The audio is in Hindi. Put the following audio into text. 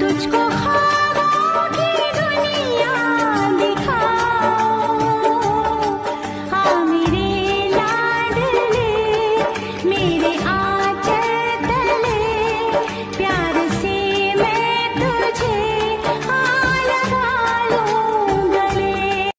तुझको खा